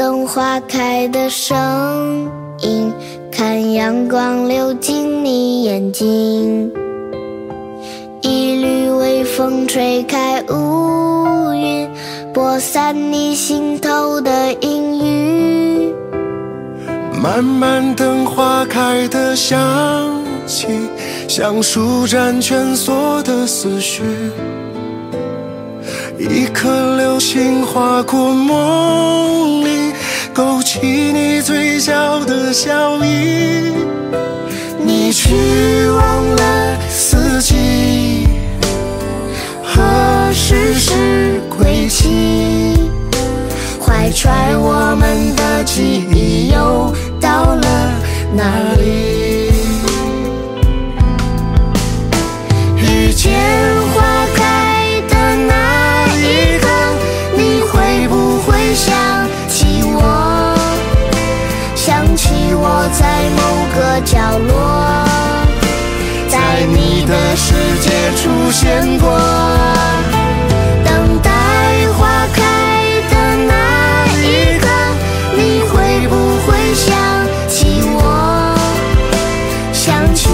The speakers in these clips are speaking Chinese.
等花开的声音，看阳光流进你眼睛。一缕微风吹开乌云，拨散你心头的阴雨。慢慢等花开的香气，像舒展蜷缩的思绪。一颗流星划过梦里，起你嘴角的笑意。你去忘了四季，何时是归期？怀揣我们的记忆，又到了哪里？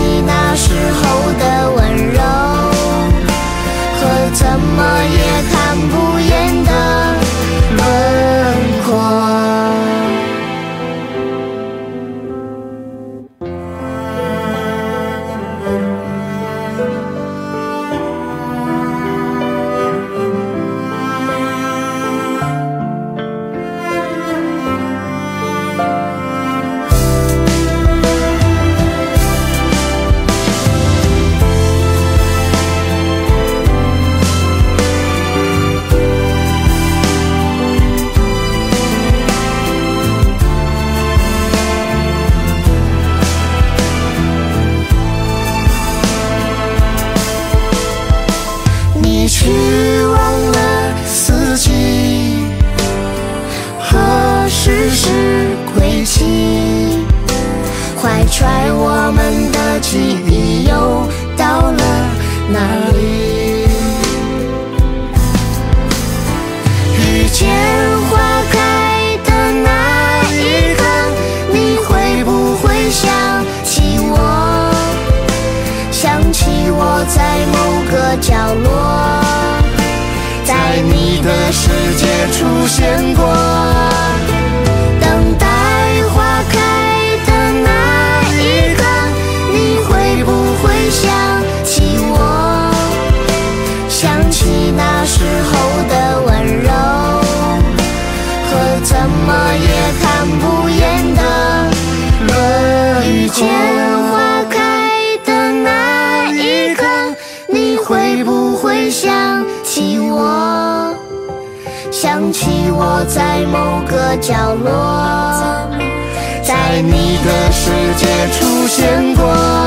你那时候去忘了四季，何时是归期？怀揣我们的记忆，又到了哪里？遇见出现过，等待花开的那一刻，你会不会想起我？想起那时候的温柔，和怎么也看不厌的轮廓。花开的那一刻，你会不会想起我？想起我在某个角落，在你的世界出现过。